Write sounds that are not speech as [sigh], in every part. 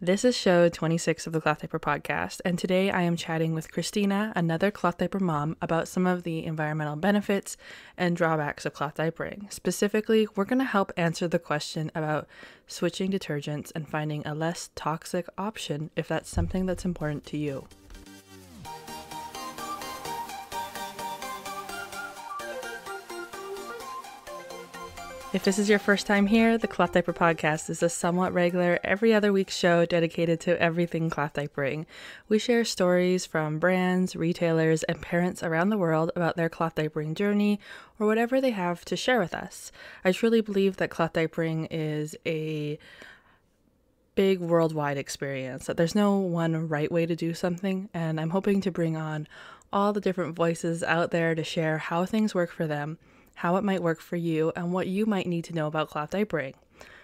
This is show 26 of the Cloth Diaper podcast, and today I am chatting with Cristina, another cloth diaper mom, about some of the environmental benefits and drawbacks of cloth diapering. Specifically, we're going to help answer the question about switching detergents and finding a less toxic option if that's something that's important to you. If this is your first time here, the Cloth Diaper Podcast is a somewhat regular, every other week show dedicated to everything cloth diapering. We share stories from brands, retailers, and parents around the world about their cloth diapering journey or whatever they have to share with us. I truly believe that cloth diapering is a big worldwide experience, that there's no one right way to do something, and I'm hoping to bring on all the different voices out there to share how things work for them how it might work for you, and what you might need to know about cloth diapering.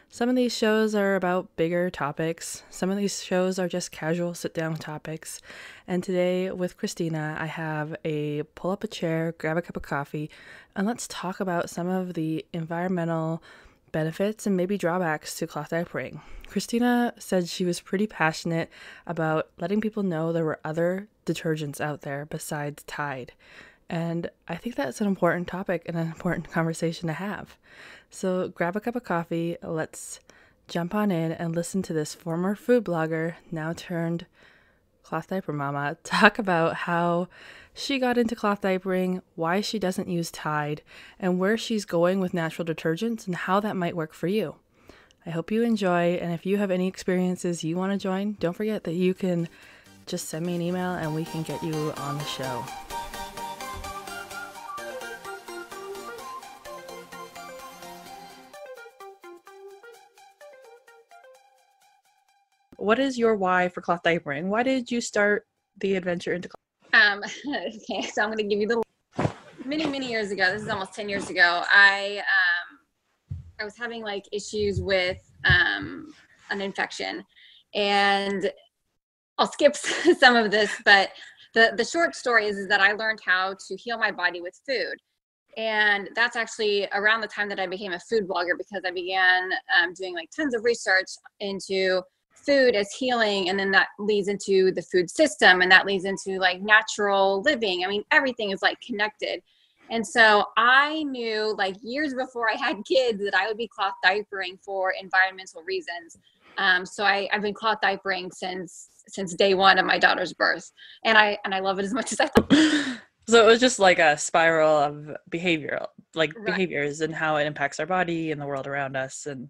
Some of these shows are about bigger topics, some of these shows are just casual sit down topics. And today with Cristina, I have a pull up a chair, grab a cup of coffee, and let's talk about some of the environmental benefits and maybe drawbacks to cloth diapering. Cristina said she was pretty passionate about letting people know there were other detergents out there besides Tide. And I think that's an important topic and an important conversation to have. So grab a cup of coffee, let's jump on in and listen to this former food blogger, now turned cloth diaper mama, [laughs] talk about how she got into cloth diapering, why she doesn't use Tide, and where she's going with natural detergents and how that might work for you. I hope you enjoy, and if you have any experiences you want to join, don't forget that you can just send me an email and we can get you on the show. What is your why for cloth diapering? Why did you start the adventure into cloth? Um, [laughs] okay, so I'm going to give you the many many years ago. This is almost ten years ago. I um, I was having like issues with um, an infection, and I'll skip [laughs] some of this, but the the short story is, is that I learned how to heal my body with food and that's actually around the time that i became a food blogger because i began um, doing like tons of research into food as healing and then that leads into the food system and that leads into like natural living. I mean everything is like connected. And so i knew like years before i had kids that i would be cloth diapering for environmental reasons. Um, so I, i've been cloth diapering since since day one of my daughter's birth. And i and i love it as much as i [laughs] so it was just like a spiral of behavioral like right. behaviors and how it impacts our body and the world around us and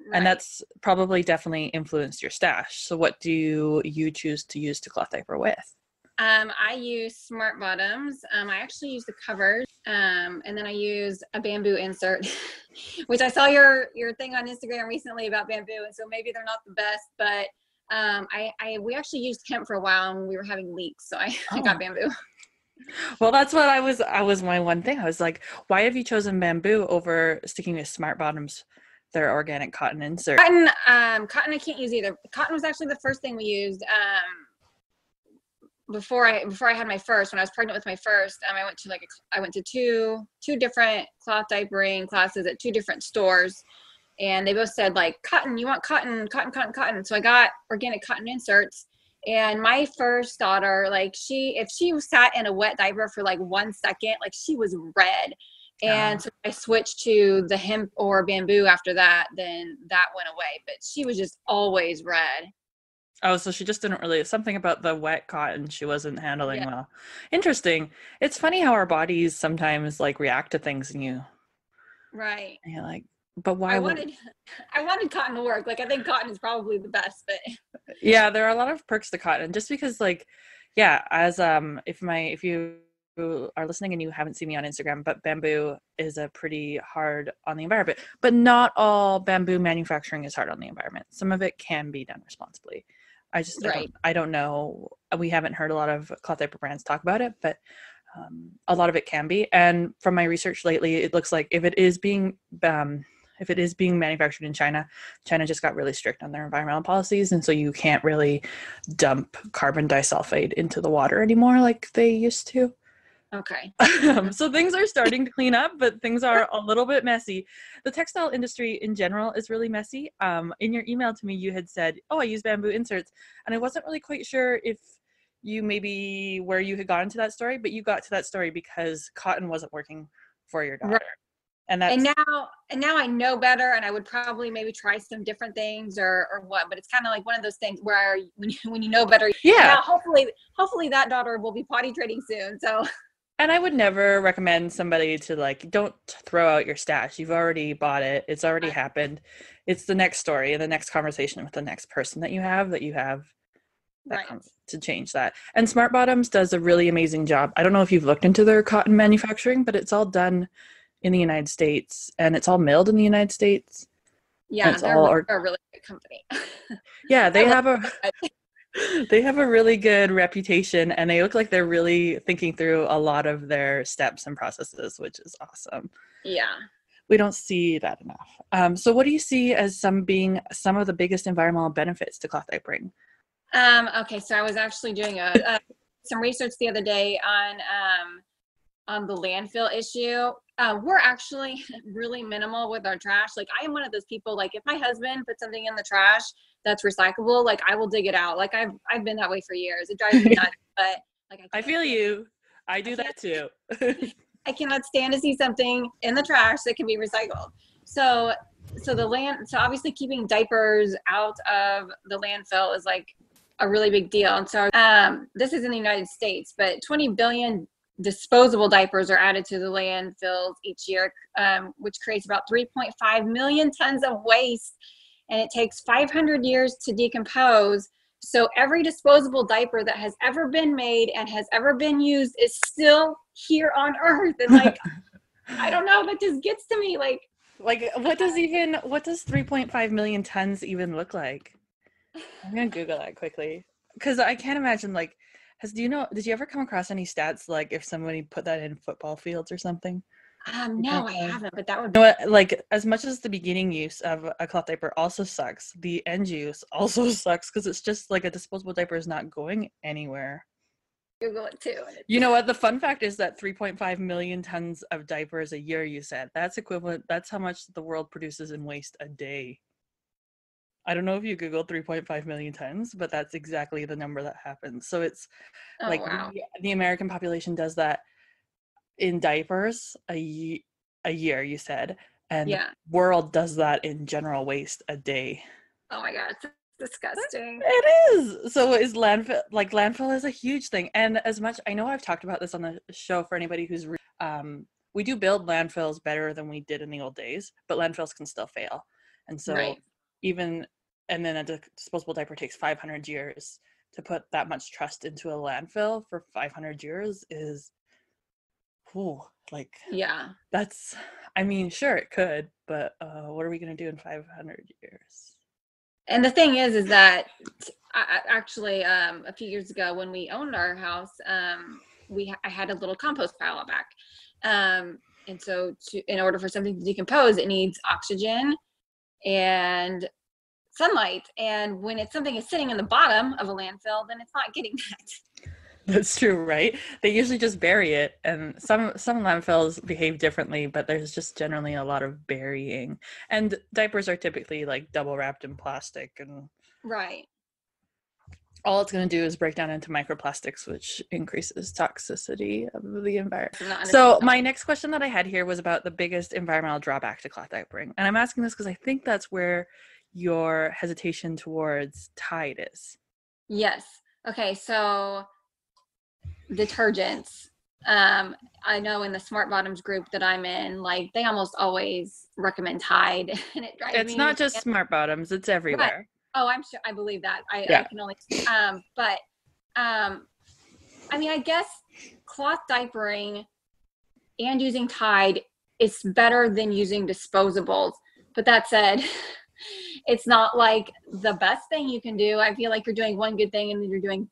Right. And that's probably definitely influenced your stash. So, what do you choose to use to cloth diaper with? Um, I use smart bottoms. Um, I actually use the covers, um, and then I use a bamboo insert, [laughs] which I saw your your thing on Instagram recently about bamboo, and so maybe they're not the best, but um, I, I we actually used hemp for a while and we were having leaks, so I, oh. I got oh. bamboo. Well, that's what I was. I was my one thing. I was like, why have you chosen bamboo over sticking with smart bottoms? Their organic cotton insert. Cotton, um, cotton I can't use either. Cotton was actually the first thing we used. Um, before I before I had my first, when I was pregnant with my first, um, I went to like a, I went to two two different cloth diapering classes at two different stores, and they both said like cotton. You want cotton, cotton, cotton, cotton. So I got organic cotton inserts. And my first daughter, like she, if she sat in a wet diaper for like one second, like she was red and so I switched to the hemp or bamboo after that, then that went away. But she was just always red. Oh, so she just didn't really something about the wet cotton she wasn't handling yeah. well. Interesting. It's funny how our bodies sometimes like react to things and you Right. And you're like, but why I wanted would... [laughs] I wanted cotton to work. Like I think cotton is probably the best, but Yeah, there are a lot of perks to cotton just because like yeah, as um if my if you are listening and you haven't seen me on Instagram, but bamboo is a pretty hard on the environment. But not all bamboo manufacturing is hard on the environment. Some of it can be done responsibly. I just right. I, don't, I don't know. We haven't heard a lot of cloth diaper brands talk about it, but um, a lot of it can be. And from my research lately, it looks like if it is being um, if it is being manufactured in China, China just got really strict on their environmental policies, and so you can't really dump carbon disulfide into the water anymore like they used to. Okay. [laughs] Um, so things are starting to clean up, but things are a little bit messy. The textile industry in general is really messy. Um, in your email to me, you had said, "Oh, I use bamboo inserts," and I wasn't really quite sure if you maybe where you had gotten to that story, but you got to that story because cotton wasn't working for your daughter. Right. And that's and now and now I know better and I would probably maybe try some different things or or what but it's kind of like one of those things where when you, when you know better yeah. now hopefully hopefully that daughter will be potty training soon so [laughs] And I would never recommend somebody to like don't throw out your stash. You've already bought it. It's already uh-huh. happened. It's the next story and the next conversation with the next person that you have that you have that right comes to change that. And Smart Bottoms does a really amazing job. I don't know if you've looked into their cotton manufacturing, but it's all done in the United States and it's all milled in the United States. yeah they're, all a really good company Yeah, [laughs] they have a they have a really good reputation and they look like they're really thinking through a lot of their steps and processes, which is awesome. yeah We don't see that enough. Um, so what do you see as some being some of the biggest environmental benefits to cloth diapering? Um, okay, so I was actually doing a, uh, some research the other day on um, on the landfill issue. Uh, we're actually [laughs] really minimal with our trash. Like I am one of those people. Like if my husband puts something in the trash that's recyclable, like I will dig it out. Like I've I've been that way for years. It drives me [laughs] nuts, but like I can't feel you. I do that too. [laughs] I cannot stand to see something in the trash that can be recycled. So so the land so obviously keeping diapers out of the landfill is like a really big deal. And so um this is in the United States, but 20 billion disposable diapers are added to the landfills each year, um, which creates about 3.5 million tons of waste. And it takes 500 years to decompose. So every disposable diaper that has ever been made and has ever been used is still here on Earth. And like, [laughs] I don't know, that just gets to me. Like, like what does even what does 3.5 million tons even look like? I'm gonna Google that quickly because I can't imagine like has do you know did you ever come across any stats like if somebody put that in football fields or something? um, no, I haven't, but that would You know? Like as much as the beginning use of a cloth diaper also sucks, the end use [laughs] also sucks because it's just like a disposable diaper is not going anywhere. Google it too. You know what? The fun fact is that 3.5 million tons of diapers a year. You said that's equivalent. That's how much the world produces in waste a day. I don't know if you Google 3.5 million tons, but that's exactly the number that happens. So it's Oh, like wow. the, the American population does that in diapers a ye- a year. You said, and Yeah. the world does that in general waste a day. Oh my God. It's disgusting. It is. So is landfill like landfill is a huge thing. And as much I know I've talked about this on the show for anybody who's um we do build landfills better than we did in the old days, but landfills can still fail. And so Right. even and then a disposable diaper takes 500 years to put that much trust into a landfill for 500 years is whew, like Yeah. that's I mean, sure it could, but uh what are we going to do in 500 years? And the thing is, is that I, actually um, a few years ago when we owned our house, um, we ha- I had a little compost pile out back, um, and so to in order for something to decompose, it needs oxygen and sunlight. And when it's something is sitting in the bottom of a landfill, then it's not getting [laughs] that. That's true, right? They usually just bury it, and some some landfills behave differently, but there's just generally a lot of burying. And diapers are typically like double wrapped in plastic, and Right. all it's going to do is break down into microplastics, which increases toxicity of the environment. So my next question that I had here was about the biggest environmental drawback to cloth diapering, and I'm asking this because I think that's where your hesitation towards Tide is. Yes. Okay. So detergents. Um, I know in the Smart Bottoms group that I'm in, like they almost always recommend Tide, [laughs] and it drives It's not just smart bottoms; it's everywhere. Oh, I'm sure. I believe that. I, I can only. Um, but um, I mean, I guess cloth diapering and using Tide is better than using disposables. But that said, [laughs] it's not like the best thing you can do. I feel like you're doing one good thing and then you're doing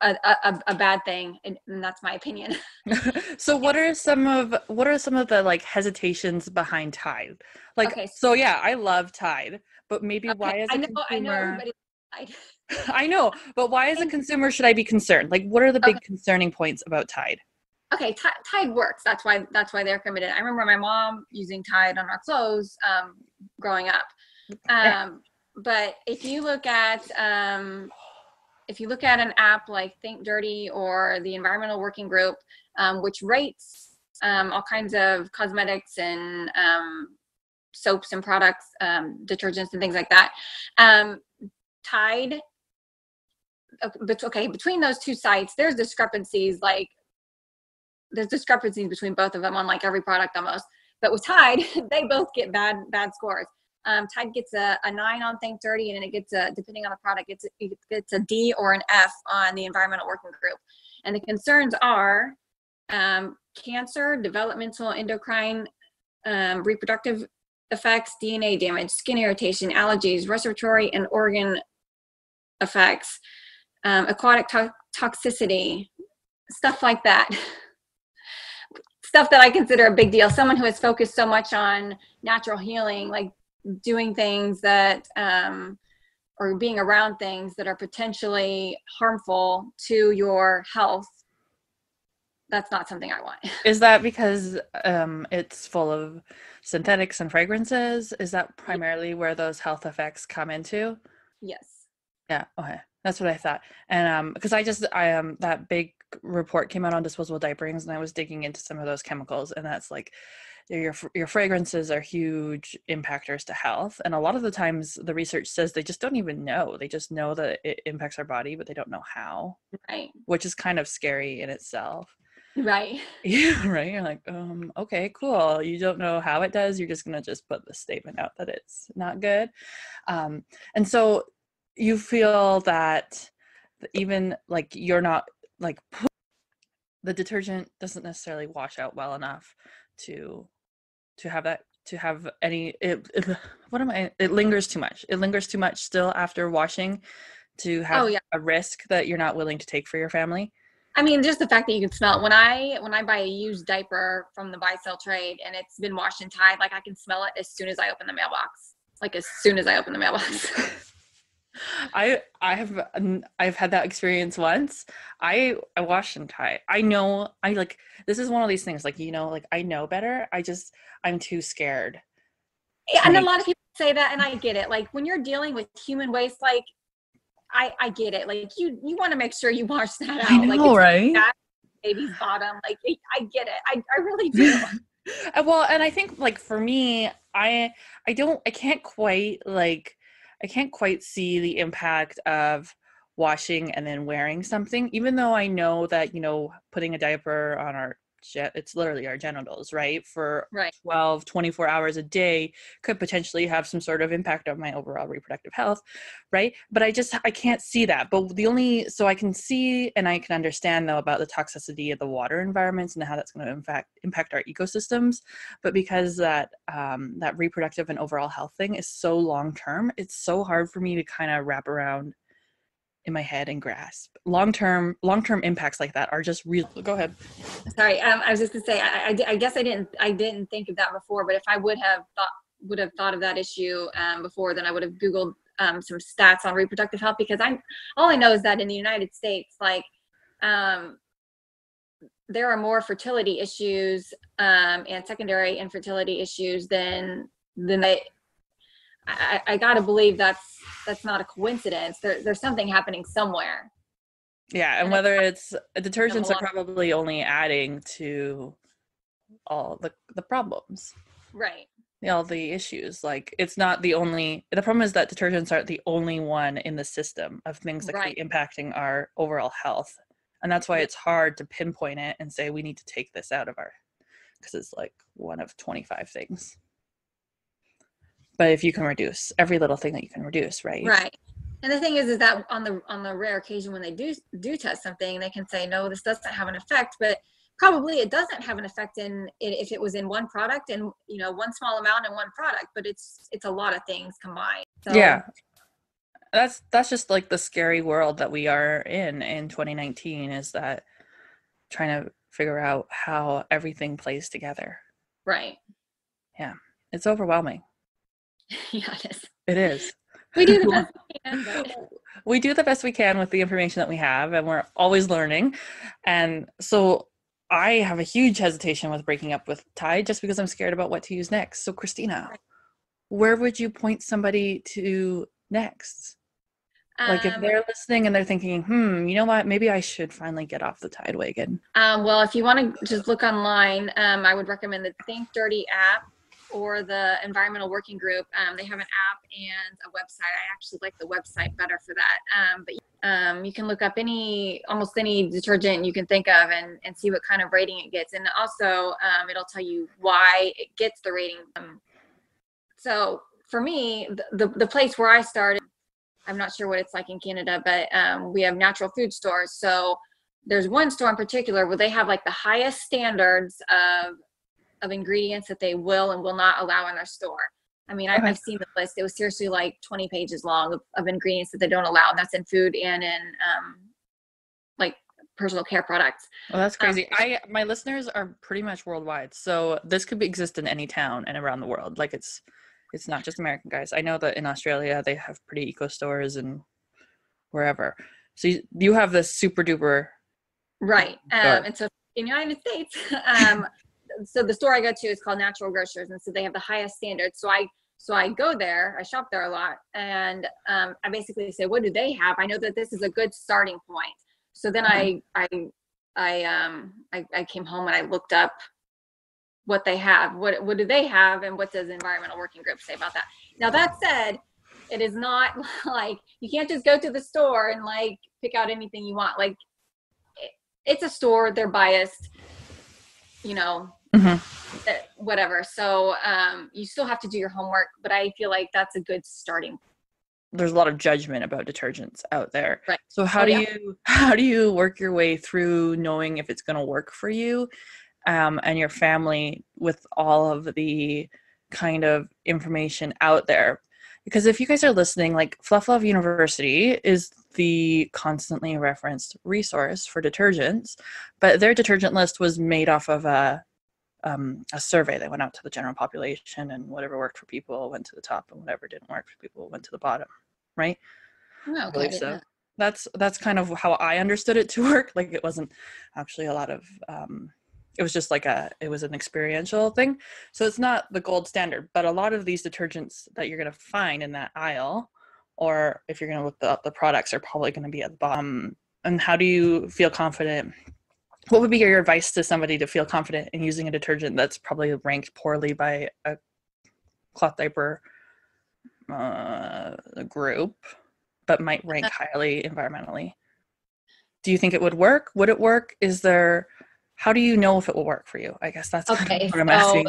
a, a, a- bad thing, and, and that's my opinion. [laughs] [laughs] so what are some of what are some of the like hesitations behind Tide? Like Okay, so yeah, I love Tide, but maybe why Okay, as a I know, I know consumer everybody. [laughs] I know, but why as a consumer should I be concerned? Like what are the big concerning points about Tide? okay, Tide, Tide works. That's why that's why they're committed. I remember my mom using Tide on our clothes um, growing up. Um, but if you look at um, if you look at an app like Think Dirty or the Environmental Working Group, um, which rates um, all kinds of cosmetics and um, soaps and products, um, detergents and things like that, Tide. Okay, between those two sites, there's discrepancies. Like there's discrepancies between both of them on like every product almost. But with Tide, [laughs] they both get bad bad scores. Um, Tide gets a, a nine on Think Dirty, and it gets a, depending on the product, it's it gets a D or an F on the Environmental Working Group. And the concerns are um, cancer, developmental, endocrine, um, reproductive effects, DNA damage, skin irritation, allergies, respiratory and organ effects, um, aquatic to- toxicity, stuff like that. [laughs] stuff that I consider a big deal. Someone who has focused so much on natural healing, like doing things that um, or being around things that are potentially harmful to your health that's not something i want. [laughs] Is that because um, it's full of synthetics and fragrances? Is that primarily where those health effects come into? Yes. Yeah okay. That's what i thought. And um because i just i um that big report came out on disposable diaperings and i was digging into some of those chemicals and that's like your your fragrances are huge impactors to health and a lot of the times the research says they just don't even know. They just know that it impacts our body but they don't know how right. which is kind of scary in itself. Right. [laughs] Yeah right? You're like um okay cool. You don't know how it does. You're just gonna just put the statement out that it's not good. Um and so you feel that even like you're not like the detergent doesn't necessarily wash out well enough to to have that to have any it, it, [sighs] what am i it lingers too much. It lingers too much still after washing to have Oh, yeah. a risk that you're not willing to take for your family. I mean just the fact that you can smell it when i when i buy a used diaper from the buy sell trade and it's been washed and Tide like i can smell it as soon as i open the mailbox. Like as soon as i open the mailbox [laughs] I I have I've had that experience once. I I wash and tie. I know I like this is one of these things like you know like I know better. I just I'm too scared. Yeah, and a Right. lot of people say that and i get it like when you're dealing with human waste like i i get it like you you want to make sure you wash that out like it's right? that baby's bottom like i get it i, I really do [laughs] Uh, well, and I think like for me, I I don't I can't quite like I can't quite see the impact of washing and then wearing something even though I know that, you know, putting a diaper on our it's literally our genitals, right? For right. 12 24 hours a day could potentially have some sort of impact on my overall reproductive health right? But i just i can't see that. But the only so i can see and i can understand though about the toxicity of the water environments and how that's going to impact impact our ecosystems. But because that um, that reproductive and overall health thing is so long term it's so hard for me to kind of wrap around in my head and grasp. Long term long term impacts like that are just real. Go ahead. Sorry um, i was just gonna say I, I, I guess i didn't i didn't think of that before but if i would have thought would have thought of that issue um, before then i would have googled um, some stats on reproductive health because i'm all i know is that in the united states like um, there are more fertility issues um, and secondary infertility issues than than they I, I gotta believe that's that's not a coincidence. There, there's something happening somewhere. Yeah, and whether it's detergents are probably only adding to all the the problems, Right. all the issues. Like it's not the only. The problem is that detergents aren't the only one in the system of things that Right. could be impacting our overall health, and that's why it's hard to pinpoint it and say we need to take this out of our because it's like one of twenty five things. But if you can reduce every little thing that you can reduce, right? Right. And the thing is, is that on the on the rare occasion when they do do test something, they can say, no, this doesn't have an effect, but probably it doesn't have an effect in if it was in one product and you know one small amount in one product, but it's it's a lot of things combined. So, yeah that's that's just like the scary world that we are in in 2019 is that trying to figure out how everything plays together Right. Yeah, it's overwhelming [laughs] yeah, it is. it is We do the [laughs] best we can, but we do the best we can with the information that we have and we're always learning and so I have a huge hesitation with breaking up with Tide just because I'm scared about what to use next. So, Cristina, where would you point somebody to next? Like if Um, they're listening and they're thinking, hmm, you know what, maybe I should finally get off the Tide wagon. Um, well, if you want to just look online, um, I would recommend the Think Dirty app or the Environmental Working Group. Um, they have an app and a website. I actually like the website better for that. Um, but um, you can look up any, almost any detergent you can think of and, and see what kind of rating it gets. And also, um, it'll tell you why it gets the rating. Um, so for me, the, the, the place where I started, I'm not sure what it's like in Canada, but um, we have natural food stores. So there's one store in particular where they have like the highest standards of of ingredients that they will and will not allow in their store. I mean, I, Okay. I've seen the list. It was seriously like 20 pages long of, of ingredients that they don't allow, and that's in food and in um, like personal care products. Well, that's Um, crazy. I my listeners are pretty much worldwide, so this could be, exist in any town and around the world. Like it's it's not just American guys. I know that in Australia they have pretty eco stores and wherever. So you, you have this super duper. Right. Um, and so in the United States, [laughs] um, so the store I go to is called Natural Grocers, and so they have the highest standards. So I so I go there, I shop there a lot, and um, I basically say, what do they have? I know that this is a good starting point. So then I I I um I, I came home and I looked up what they have. What what do they have, and what does the Environmental Working Group say about that? Now that said, it is not [laughs] like you can't just go to the store and like pick out anything you want. Like it- it's a store, they're biased, you know, Mhm. uh, whatever. So um, you still have to do your homework, but I feel like that's a good starting. There's a lot of judgment about detergents out there. Right. So how Oh, do yeah. you how do you work your way through knowing if it's going to work for you um, and your family with all of the kind of information out there? Because if you guys are listening, like Fluff Love University is the constantly referenced resource for detergents, but their detergent list was made off of a um, a survey that went out to the general population, and whatever worked for people went to the top, and whatever didn't work for people went to the bottom, right? Oh, I believe okay. so. That's that's kind of how I understood it to [laughs] work. Like it wasn't actually a lot of. Um, it was just like a. It was an experiential thing. So it's not the gold standard, but a lot of these detergents that you're gonna find in that aisle, or if you're gonna look up the products, are probably gonna be at the bottom. And how do you feel confident? What would be your advice to somebody to feel confident in using a detergent that's probably ranked poorly by a cloth diaper uh, group, but might rank highly environmentally. Do you think it would work? Would it work? Is there? How do you know if it will work for you? I guess that's [laughs] Okay, what I'm so asking.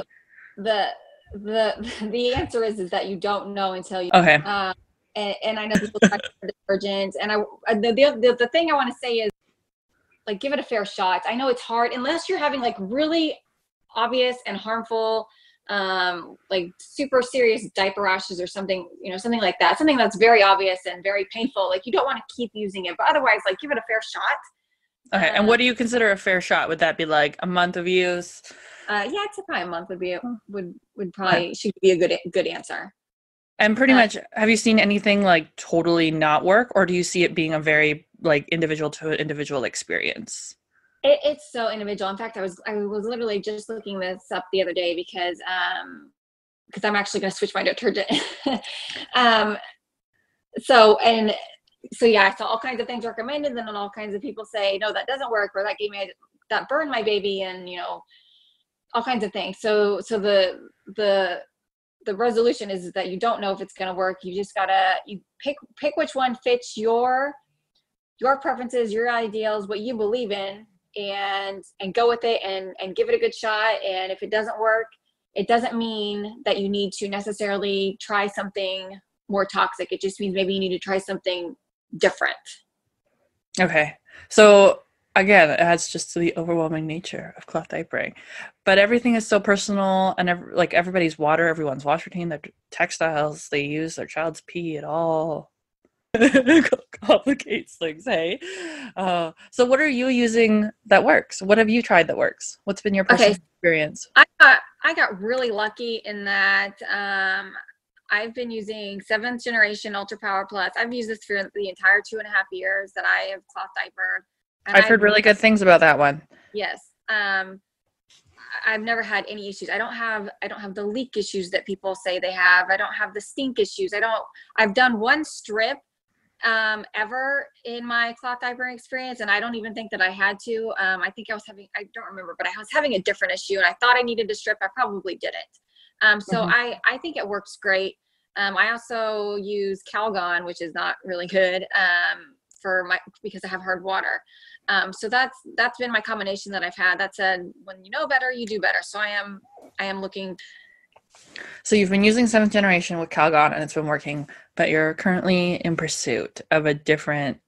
the the [laughs] the answer is is that you don't know until you. Okay. Um, and, and I know people try different detergents, and I the the the thing I want to say is like give it a fair shot. I know it's hard unless you're having like really obvious and harmful um like super serious diaper rashes or something you know something like that something that's very obvious and very painful like you don't want to keep using it but otherwise like give it a fair shot Okay. And what do you consider a fair shot? Would that be like a month of use? uh yeah it's probably a month would be would would probably should be a good good answer And pretty Uh, much, have you seen anything like totally not work, or do you see it being a very like individual to individual experience? It, it's so individual. In fact, I was I was literally just looking this up the other day because um because I'm actually going to switch my detergent. [laughs] um, so and so yeah, I saw all kinds of things recommended, and then all kinds of people say no, that doesn't work, or that gave me that burned my baby, and you know all kinds of things. So so the the the resolution is that you don't know if it's going to work. You just gotta you pick pick which one fits your your preferences, your ideals, what you believe in, and and go with it and and give it a good shot. And if it doesn't work, it doesn't mean that you need to necessarily try something more toxic. It just means maybe you need to try something different. Okay. So again, it adds just to the overwhelming nature of cloth diapering. But everything is so personal and ev- like everybody's water, everyone's wash routine, their textiles, they use their child's pee at all. [laughs] complicates things, hey? Uh, so what are you using that works? What have you tried that works? What's been your Okay. personal experience? I got I got really lucky in that um, I've been using seventh generation Ultra Power Plus. I've used this for the entire two and a half years that I have cloth diapered. and I've heard really good things about that one. Yes, Um, I've never had any issues. I don't have I don't have the leak issues that people say they have. I don't have the stink issues. I don't. I've done one strip um, ever in my cloth diapering experience, and I don't even think that I had to. Um, I think I was having I don't remember, but I was having a different issue, and I thought I needed to strip. I probably didn't. Um, so Mhm. I I think it works great. Um, I also use Calgon, which is not really good um, for my because I have hard water. Um, so that's that's been my combination that I've had. That said, when you know better, you do better. So I am I am looking. So you've been using seventh generation with Calgon and it's been working, but you're currently in pursuit of a different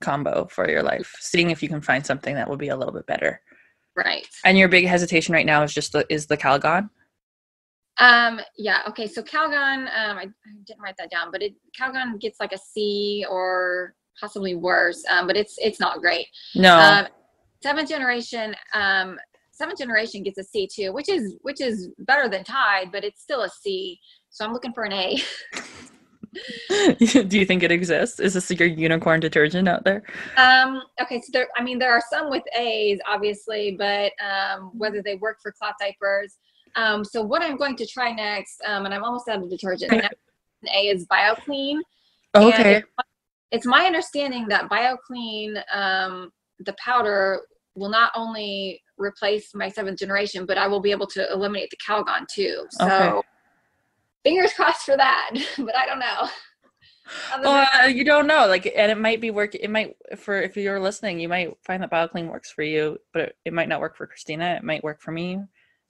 combo for your life, seeing if you can find something that will be a little bit better. Right. And your big hesitation right now is just the is the Calgon. Um, yeah. Okay. So Calgon, um, I, I didn't write that down, but it Calgon gets like a C or possibly worse. Um, but it's it's not great. No. Um, seventh generation, um, seventh generation gets a C too, which is which is better than Tide, but it's still a C. So I'm looking for an A. [laughs] Do you think it exists? Is this your unicorn detergent out there? Um, okay, so there, I mean, there are some with A's, obviously, but um, whether they work for cloth diapers. Um, so what I'm going to try next, um, and I'm almost out of detergent. an A is Biokleen. Okay. it's, it's my understanding that Biokleen, um, the powder, will not only replace my seventh generation, but I will be able to eliminate the Calgon too. So Okay. fingers [laughs] crossed for that, [laughs] but I don't know. [laughs] Well, uh, you don't know. Like, and it might be work. It might for if you're listening, you might find that Biokleen works for you, but it, it might not work for Cristina. It might work for me.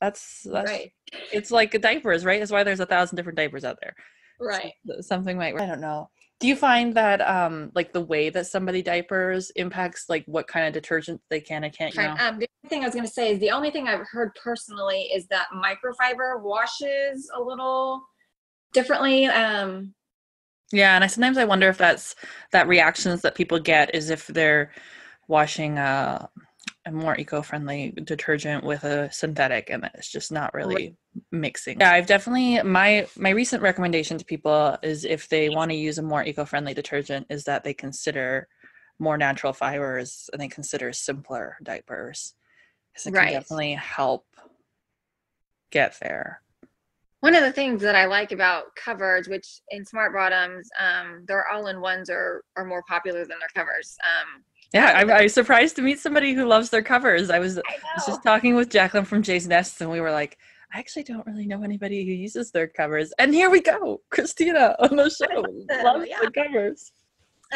That's that's. right, It's like diapers, right? That's why there's a thousand different diapers out there. right. So- something might. Work. I don't know. Do you find that um like the way that somebody diapers impacts like what kind of detergent they can and can't? Fine. Um, the thing I was going to say is the only thing I've heard personally is that microfiber washes a little differently. Um, Yeah, and I sometimes I wonder if that's that reactions that people get is if they're washing a, a more eco-friendly detergent with a synthetic and it's just not really mixing. Yeah, I've definitely my my recent recommendation to people is if they want to use a more eco-friendly detergent is that they consider more natural fibers and they consider simpler diapers. Because it Right. can definitely help get there. one of the things that I like about covers, which in smart bottoms, um, their all-in-ones are are more popular than their covers. Um, Yeah, I'm, I'm surprised to meet somebody who loves their covers. I was I I was just talking with Jacqueline from Jay's Nest, and we were like, I actually don't really know anybody who uses their covers. And here we go, Cristina on the show them, loves yeah. the covers.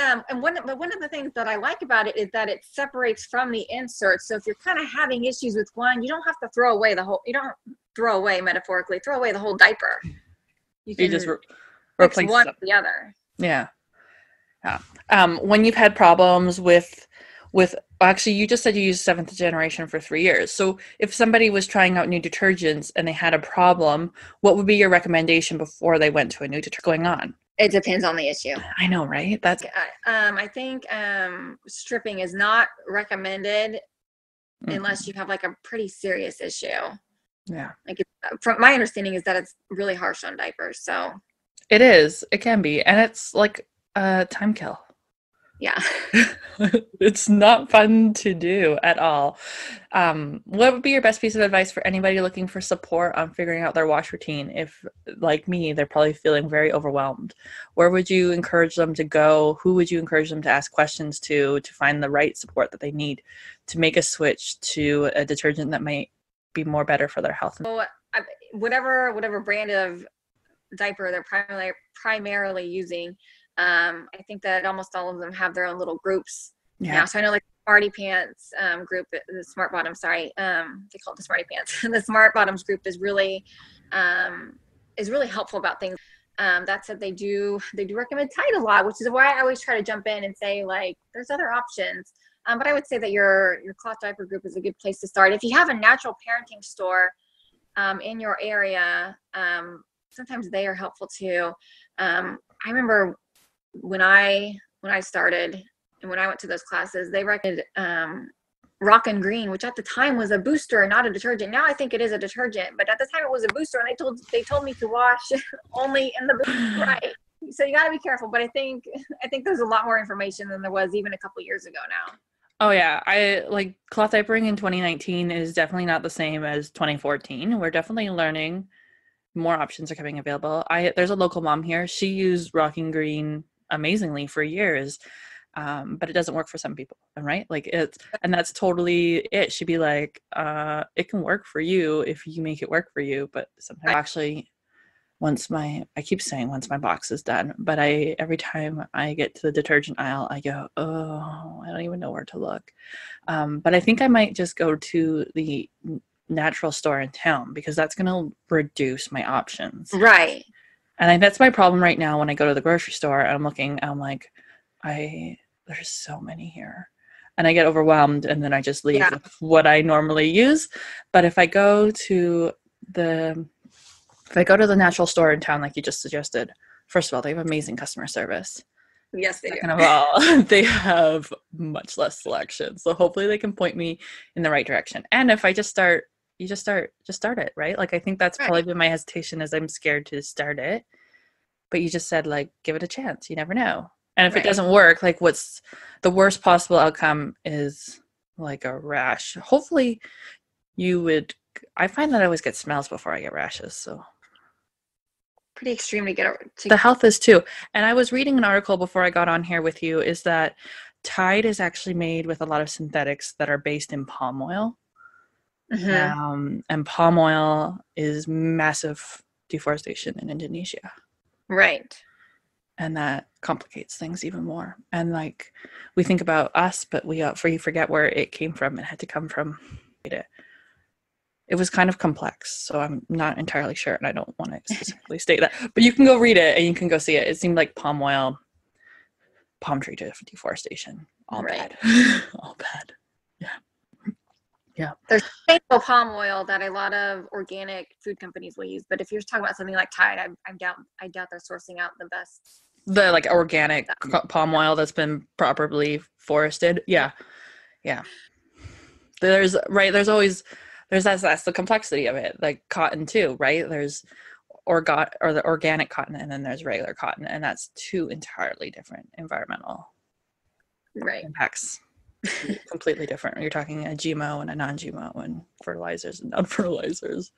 Um, and one, but one of the things that I like about it is that it separates from the insert. So if you're kind of having issues with one, you don't have to throw away the whole. You don't throw away metaphorically, throw away the whole diaper. You You just re- replace one with the other. Yeah, yeah. Um, when you've had problems with with actually, you just said you used seventh generation for three years. So if somebody was trying out new detergents and they had a problem, what would be your recommendation before they went to a new detergent going on? It depends on the issue. I know, right? That's I- um, I think um, stripping is not recommended mm, unless you have like a pretty serious issue. yeah. Like it, from my understanding is that it's really harsh on diapers. So It is. It can be, and it's like a time kill. yeah, [laughs] [laughs] it's not fun to do at all. Um, what would be your best piece of advice for anybody looking for support on figuring out their wash routine? If, like me, they're probably feeling very overwhelmed. Where would you encourage them to go? Who would you encourage them to ask questions to to find the right support that they need to make a switch to a detergent that might be more better for their health? so whatever whatever brand of diaper they're primarily primarily using, um, I think that almost all of them have their own little groups now. Yeah. So I know like Smarty Pants um, group, the Smart Bottoms, sorry, um, they call it the Smarty Pants. [laughs] the Smart Bottoms group is really um, is really helpful about things. Um, that said, they do they do recommend Tide a lot, which is why I always try to jump in and say like, there's other options. Um, but I would say that your your cloth diaper group is a good place to start. If you have a natural parenting store um, in your area, um, sometimes they are helpful too. Um, I remember when I when I started and when I went to those classes, they recommended um, Rockin' Green, which at the time was a booster, and not a detergent. Now I think it is a detergent, but at the time it was a booster, and they told they told me to wash [laughs] only in the booster. [sighs] right. So you got to be careful. But I think I think there's a lot more information than there was even a couple years ago now. Oh yeah, I like cloth diapering in 2019 is definitely not the same as 2014. We're definitely learning. More options are coming available. I there's a local mom here. She used Rockin' Green amazingly for years, um, but it doesn't work for some people, right? Like it's and that's totally it. She'd be like, uh, it can work for you if you make it work for you, but sometimes actually once my I keep saying once my box is done, but I every time I get to the detergent aisle, I go, oh, I don't even know where to look. Um, but I think I might just go to the natural store in town because that's going to reduce my options. Right. And I, that's my problem right now when I go to the grocery store and I'm looking, I'm like, I there's so many here. And I get overwhelmed and then I just leave yeah. what I normally use. But if I go to the if I go to the natural store in town, like you just suggested, first of all, they have amazing customer service. Yes, they Second do. of all, [laughs] they have much less selection. So hopefully they can point me in the right direction. And if I just start, you just start, just start it, right? Like I think that's right. probably been my hesitation is I'm scared to start it. But you just said like give it a chance. You never know. And if right. it doesn't work, like what's the worst possible outcome is like a rash. Hopefully you would I find that I always get smells before I get rashes, so pretty extreme to get. To the health is too. And I was reading an article before I got on here with you is that Tide is actually made with a lot of synthetics that are based in palm oil. Mm-hmm. Um, and palm oil is massive deforestation in Indonesia. Right. And that complicates things even more. And like we think about us, but we uh, we forget where it came from and had to come from it was kind of complex so i'm not entirely sure and i don't want to [laughs] specifically state that but you can go read it and you can go see it it seemed like palm oil palm tree deforestation all right. bad [laughs] all bad yeah yeah. There's sustainable palm oil that a lot of organic food companies will use but if you're talking about something like tide i, I doubt i doubt they're sourcing out the best the like organic palm oil that's been properly forested? Yeah. Yeah. There's right there's always there's that's that's the complexity of it like cotton too right? There's orgot or the organic cotton and then there's regular cotton and that's two entirely different environmental right. impacts [laughs] completely different. You're talking a gmo and a non-gmo and fertilizers and [laughs] non-fertilizers.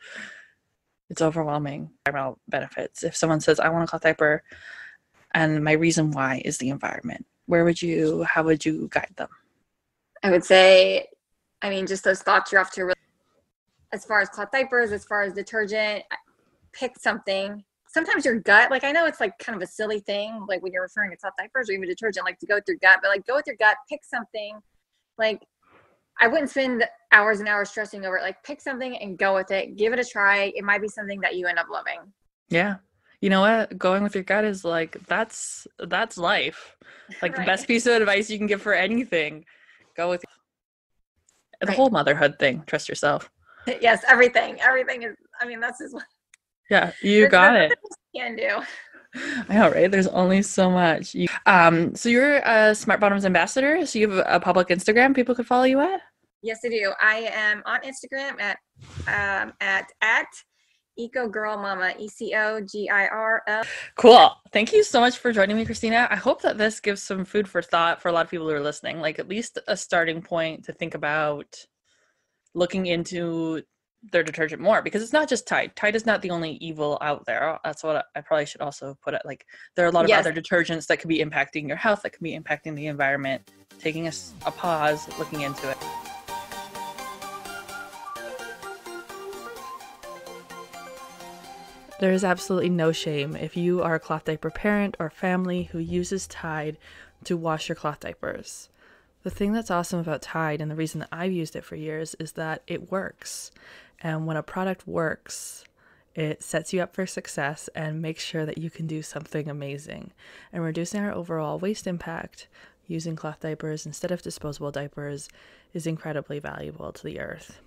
It's overwhelming. Environmental benefits. If someone says i want a cloth diaper and my reason why is the environment. Where would you how would you guide them? I would say i mean just those thoughts you're off to really as far as cloth diapers, as far as detergent, pick something. Sometimes your gut, like I know it's like kind of a silly thing, like when you're referring to cloth diapers or even detergent, like to go with your gut, but like go with your gut, pick something. Like I wouldn't spend hours and hours stressing over it. Like pick something and go with it. Give it a try. It might be something that you end up loving. Yeah. You know what? Going with your gut is like that's that's life. Like right. the best piece of advice you can give for anything. Go with the right. whole motherhood thing. Trust yourself. [laughs] yes, everything. Everything is. I mean, that's just. Yeah, you got it. Can do. [laughs] I know, right? There's only so much. You, um, so you're a Smart Bottoms ambassador. So you have a public Instagram people could follow you at. Yes, I do. I am on Instagram at um, at at Eco Girl Mama E C O G I R L. Cool. Thank you so much for joining me, Cristina. I hope that this gives some food for thought for a lot of people who are listening. Like at least a starting point to think about looking into their detergent more because it's not just Tide. Tide is not the only evil out there. Uh, that's what I probably should also put it. Like there are a lot of yes. other detergents that could be impacting your health, that could be impacting the environment. Taking a, a pause, looking into it. There is absolutely no shame if you are a cloth diaper parent or family who uses Tide to wash your cloth diapers. The thing that's awesome about Tide and the reason that I've used it for years is that it works. And when a product works, it sets you up for success and makes sure that you can do something amazing. And reducing our overall waste impact using cloth diapers instead of disposable diapers is incredibly valuable to the earth.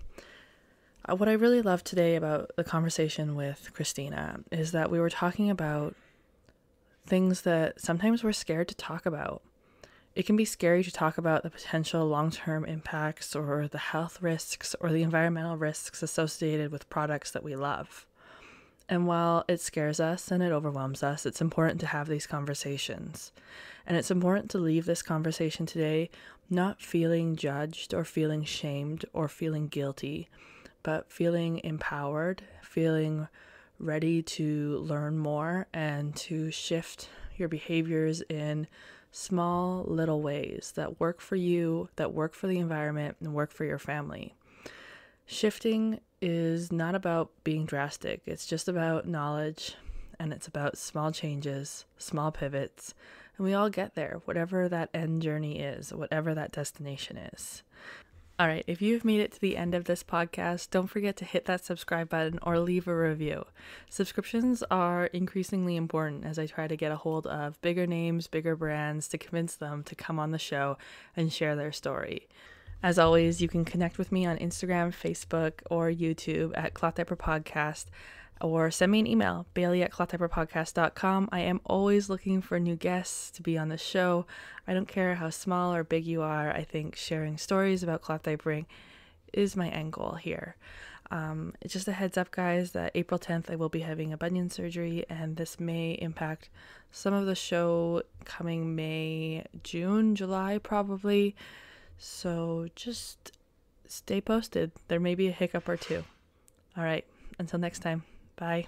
Uh, what I really love today about the conversation with Cristina is that we were talking about things that sometimes we're scared to talk about. It can be scary to talk about the potential long term impacts or the health risks or the environmental risks associated with products that we love. And while it scares us and it overwhelms us, it's important to have these conversations. And it's important to leave this conversation today not feeling judged or feeling shamed or feeling guilty, but feeling empowered, feeling ready to learn more and to shift your behaviors in small little ways that work for you, that work for the environment, and work for your family. Shifting is not about being drastic, it's just about knowledge and it's about small changes, small pivots, and we all get there, whatever that end journey is, whatever that destination is. All right, if you've made it to the end of this podcast, don't forget to hit that subscribe button or leave a review. Subscriptions are increasingly important as I try to get a hold of bigger names, bigger brands to convince them to come on the show and share their story. As always, you can connect with me on Instagram, Facebook, or YouTube at Cloth Diaper Podcast or send me an email, bailey at clothdiaperpodcast.com. I am always looking for new guests to be on the show. I don't care how small or big you are. I think sharing stories about cloth diapering is my end goal here. Um, just a heads up, guys, that April 10th I will be having a bunion surgery, and this may impact some of the show coming May, June, July, probably. So just stay posted. There may be a hiccup or two. All right, until next time. Bye.